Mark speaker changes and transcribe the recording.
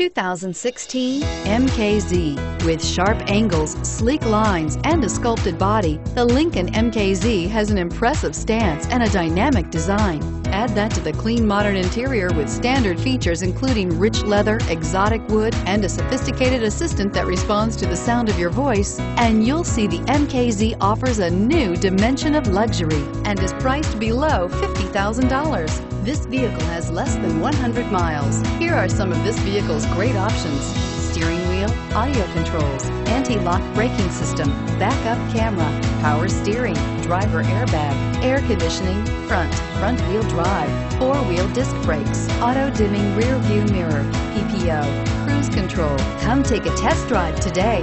Speaker 1: 2016 MKZ. With sharp angles, sleek lines, and a sculpted body, the Lincoln MKZ has an impressive stance and a dynamic design. Add that to the clean modern interior with standard features including rich leather, exotic wood, and a sophisticated assistant that responds to the sound of your voice, and you'll see the MKZ offers a new dimension of luxury and is priced below $50,000. This vehicle has less than 100 miles. Here are some of this vehicle's great options. Steering wheel, audio controls, anti-lock braking system, backup camera, power steering, driver airbag, air conditioning, front, front wheel drive, four-wheel disc brakes, auto dimming rear view mirror, PPO, cruise control. Come take a test drive today.